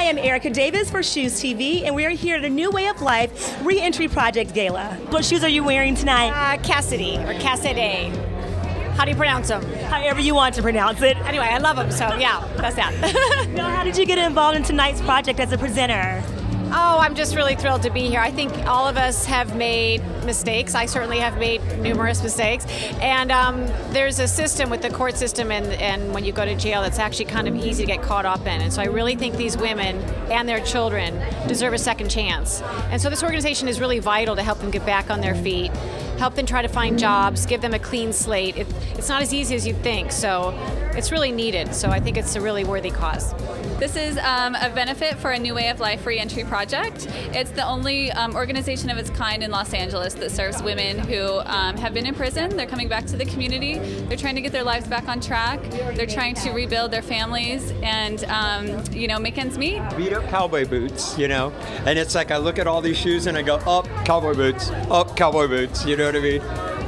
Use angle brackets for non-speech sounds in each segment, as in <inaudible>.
Hi, I'm Erica Davis for Shoes TV, and we are here at a New Way of Life Reentry Project Gala. What shoes are you wearing tonight? Uh, Cassidy or Cassidy. How do you pronounce them? However you want to pronounce it. Anyway, I love them, so yeah, that's that. <laughs> Now, how did you get involved in tonight's project as a presenter? Oh, I'm just really thrilled to be here. I think all of us have made mistakes. I certainly have made numerous mistakes. And um, there's a system with the court system and, and when you go to jail it's actually kind of easy to get caught up in. And so I really think these women and their children deserve a second chance. And so this organization is really vital to help them get back on their feet, help them try to find jobs, give them a clean slate. It, it's not as easy as you'd think. So it's really needed. So I think it's a really worthy cause. This is um, a benefit for a New Way of Life reentry project. It's the only um, organization of its kind in Los Angeles that serves women who um, have been in prison. They're coming back to the community. They're trying to get their lives back on track. They're trying to rebuild their families and, um, you know, make ends meet. beat up cowboy boots, you know? And it's like I look at all these shoes and I go, up, cowboy boots, up, cowboy boots, you know what I mean?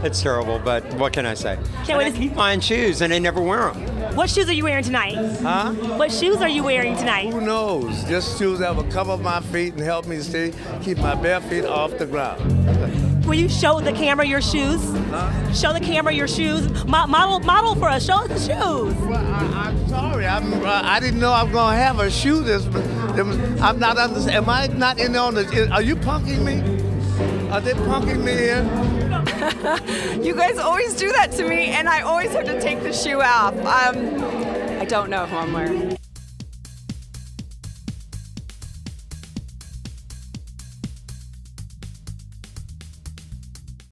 It's terrible, but what can I say? Can't And wait I to- keep buying shoes and I never wear them. What shoes are you wearing tonight? Huh? What shoes are you wearing tonight? Who knows? Just shoes that will cover my feet and help me stay, keep my bare feet off the ground. Will you show the camera your shoes? Show the camera your shoes. Mo- model, model for us. Show us the shoes. Well, I, I'm sorry. I'm, uh, I didn't know I was gonna have a shoe. This, I'm not understand. Am I not in on the? Are you punking me? Are they punking me here? <laughs> You guys always do that to me, and I always have to take the shoe off. Um, I don't know who I'm wearing.